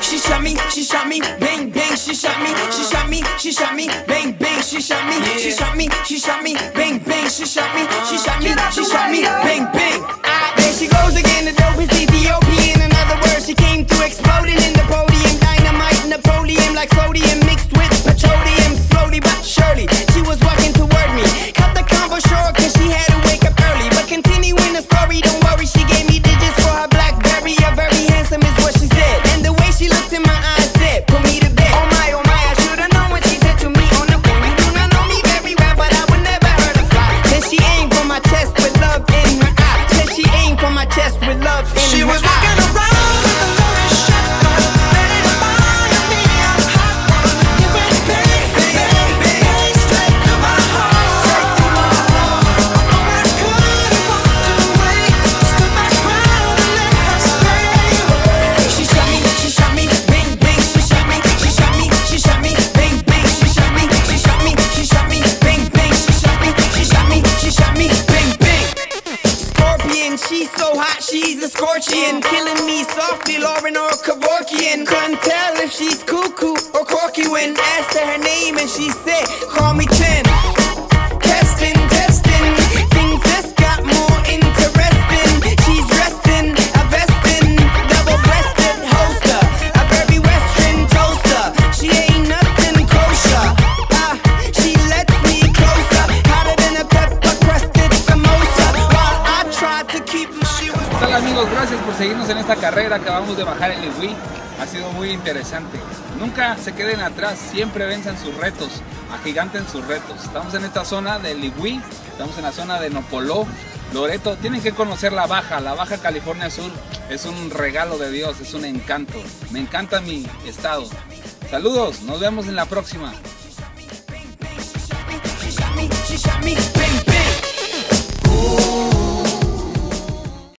She shot me, she shot me, bang bang, she shot me, she shot me, she shot me, bang bang, she shot me, she shot me, she shot me, bang bang, she shot me, she shot me, she shot me, bang bang. Ah, there she goes again, the dope is Ethiopian. In other words, she came through exploding chest with love in She was walking around so hot, she's a scorpion, killing me softly, Lauryn or Kevorkian. Couldn't tell if she's cuckoo or corky when asked her her name and she said, ¿Qué tal amigos? Gracias por seguirnos en esta carrera. Acabamos de bajar el Iwi. Ha sido muy interesante. Nunca se queden atrás, siempre venzan sus retos, agiganten sus retos. Estamos en esta zona del Iwi, estamos en la zona de Nopoló, Loreto. Tienen que conocer la Baja, la Baja California Sur. Es un regalo de Dios, es un encanto. Me encanta mi estado. Saludos, nos vemos en la próxima.